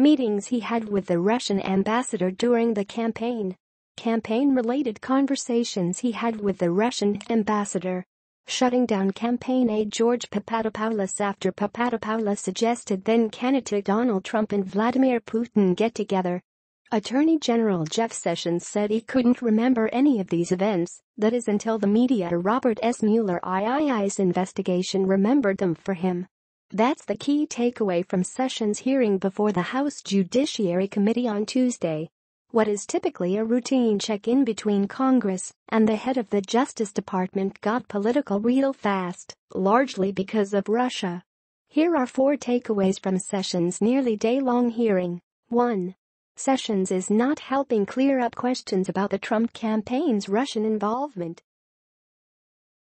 Meetings he had with the Russian ambassador during the campaign. Campaign-related conversations he had with the Russian ambassador. Shutting down campaign aide George Papadopoulos after Papadopoulos suggested then-candidate Donald Trump and Vladimir Putin get together. Attorney General Jeff Sessions said he couldn't remember any of these events, that is until the media Robert S. Mueller III's investigation remembered them for him. That's the key takeaway from Sessions' hearing before the House Judiciary Committee on Tuesday. What is typically a routine check-in between Congress and the head of the Justice Department got political real fast, largely because of Russia. Here are four takeaways from Sessions' nearly day-long hearing. 1. Sessions is not helping clear up questions about the Trump campaign's Russian involvement.